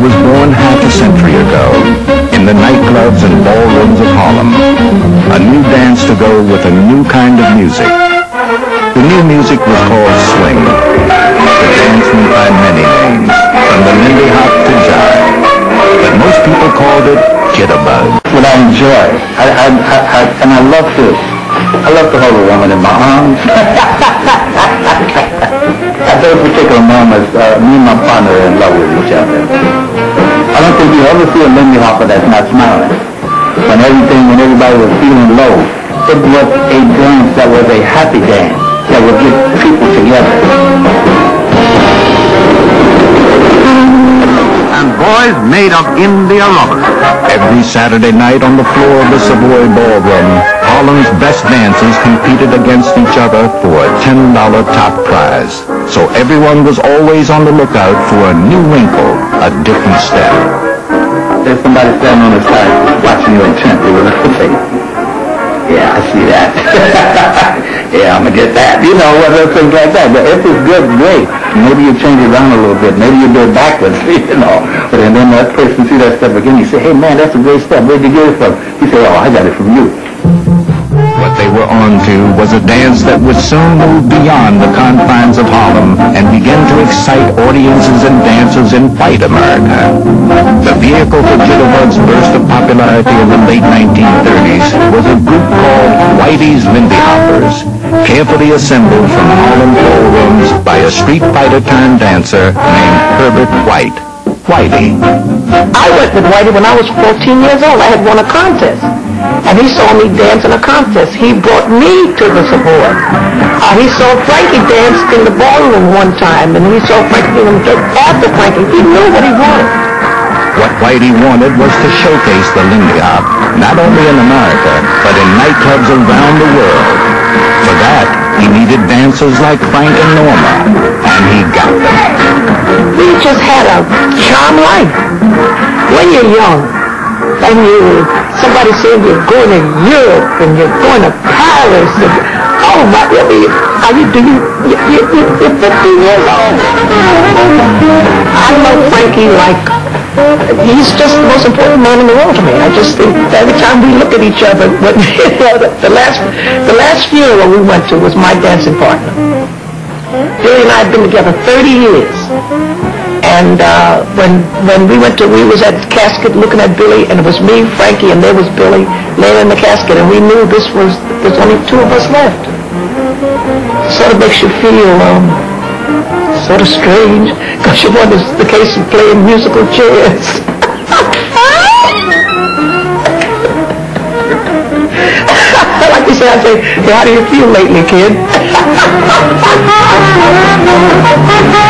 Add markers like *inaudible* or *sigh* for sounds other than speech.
was born half a century ago in the nightclubs and ballrooms of Harlem. A new dance to go with a new kind of music. The new music was called swing. The dance went by many names, from the Lindy Hop to jive. But most people called it jitterbug. What I enjoy, I, I, I, I, and I love to, I love to hold a woman in my arms. *laughs* At those particular moments, uh, me and my partner are in love with each other. I don't think you ever see a Lindy Hopper that's not smiling. When everything, when everybody was feeling low, it was a dance that was a happy dance that would get people together. and boys made of India rubber. Every Saturday night on the floor of the Savoy Ballroom, Harlem's best dancers competed against each other for a $10 top prize. So everyone was always on the lookout for a new wrinkle, a different step. There's somebody standing on the side watching you intently with a face. Yeah, I see that. *laughs* yeah, I'm gonna get that. You know, whether things like that. But if it's good, great. Maybe you change it around a little bit. Maybe you do it backwards, *laughs* you know. But and then that person see that step again. You say, hey man, that's a great step. Where'd you get it from? He say, oh, I got it from you. What they were on to was a dance that would soon move beyond the confines of Harlem and begin to excite audiences and dancers in white America. The vehicle for Jitterbug's burst of popularity in the late 1930s was a group called Whitey's Lindy Hoppers, carefully assembled from Harlem ballrooms by a street fighter turned dancer named Herbert White. Whitey. I went with Whitey when I was 14 years old. I had won a contest. And he saw me dance in a contest. He brought me to the Savoy. Uh, he saw Frankie dance in the ballroom one time, and he saw Frankie and after Frankie. He knew what he wanted. What Whitey wanted was to showcase the Lindy Hop, not only in America, but in nightclubs around the world. For that, he needed dancers like Frank and Norma, and he got them. We just had a charm life. When you're young, and you, somebody saying you're going to Europe, and you're going to Paris, and, oh my, I mean, are you, do you, you, you, you- you're 15 years old. I love Frankie like, he's just the most important man in the world to me. I just think every time we look at each other, when, *laughs* the last, the last funeral we went to was my dancing partner. Billy and I have been together 30 years. And uh, when when we went to, we was at casket looking at Billy, and it was me, Frankie, and there was Billy laying in the casket, and we knew this was there's only two of us left. Sort of makes you feel um, sort of strange because you want the case of playing musical chairs. *laughs* like you say, I say, hey, how do you feel lately, kid? *laughs*